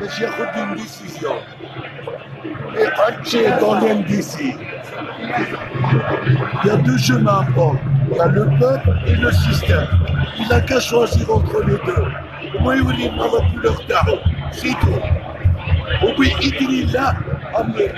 mais j'ai retenu une décision. Et Haché est dans l'NDC. Il y a deux chemins à prendre. Il y a le peuple et le système. Il n'a qu'à choisir entre les deux. Moi, il voulait pas la couleur d'arbre. C'est tout. Oui, il dit là, Amérique.